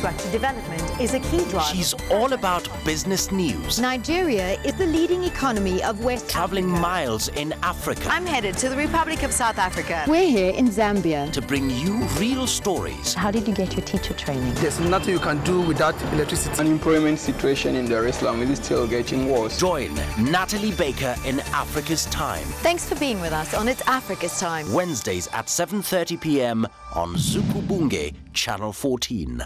infrastructure development is a key driver. She's all about business news. Nigeria is the leading economy of West Traveling Africa. miles in Africa I'm headed to the Republic of South Africa. We're here in Zambia. to bring you real stories. How did you get your teacher training? There's nothing you can do without electricity. Unemployment situation in Dar es Salaam is still getting worse. Join Natalie Becker in Africa's Time. Thanks for being with us on It's Africa's Time. Wednesdays at 7:30 p.m. on Zukubunge, Channel 14.